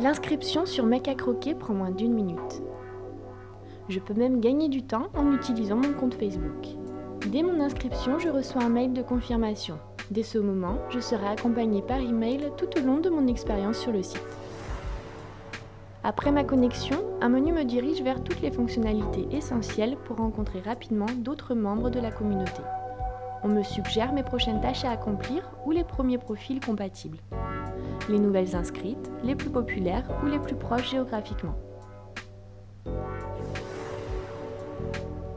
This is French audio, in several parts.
L'inscription sur Mec à croquer prend moins d'une minute. Je peux même gagner du temps en utilisant mon compte Facebook. Dès mon inscription, je reçois un mail de confirmation. Dès ce moment, je serai accompagnée par email tout au long de mon expérience sur le site. Après ma connexion, un menu me dirige vers toutes les fonctionnalités essentielles pour rencontrer rapidement d'autres membres de la communauté. On me suggère mes prochaines tâches à accomplir ou les premiers profils compatibles. Les nouvelles inscrites, les plus populaires ou les plus proches géographiquement.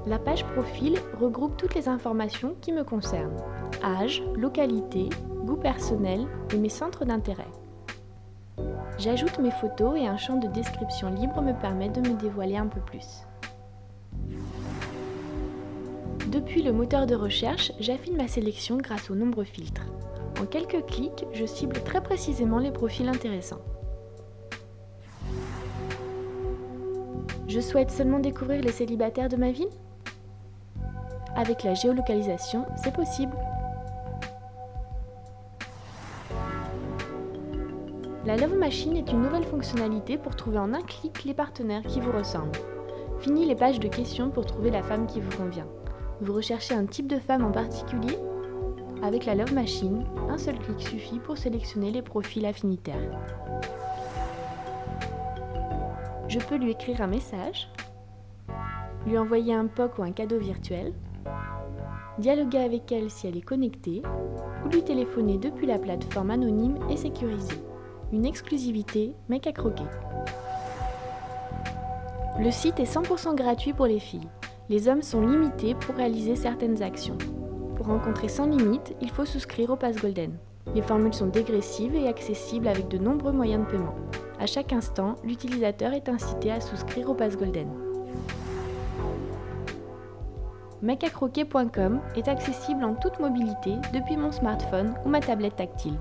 La page profil regroupe toutes les informations qui me concernent. Âge, localité, goût personnel et mes centres d'intérêt. J'ajoute mes photos et un champ de description libre me permet de me dévoiler un peu plus. Depuis le moteur de recherche, j'affine ma sélection grâce aux nombreux filtres. En quelques clics, je cible très précisément les profils intéressants. Je souhaite seulement découvrir les célibataires de ma ville? Avec la géolocalisation, c'est possible. La Love Machine est une nouvelle fonctionnalité pour trouver en un clic les partenaires qui vous ressemblent. Fini les pages de questions pour trouver la femme qui vous convient. Vous recherchez un type de femme en particulier? Avec la Love Machine, un seul clic suffit pour sélectionner les profils affinitaires. Je peux lui écrire un message, lui envoyer un POC ou un cadeau virtuel, dialoguer avec elle si elle est connectée, ou lui téléphoner depuis la plateforme anonyme et sécurisée une exclusivité mec à croquer. Le site est 100% gratuit pour les filles. Les hommes sont limités pour réaliser certaines actions. Pour rencontrer sans limite, il faut souscrire au Pass Golden. Les formules sont dégressives et accessibles avec de nombreux moyens de paiement. À chaque instant, l'utilisateur est incité à souscrire au Pass Golden. Mecacroquet.com est accessible en toute mobilité depuis mon smartphone ou ma tablette tactile.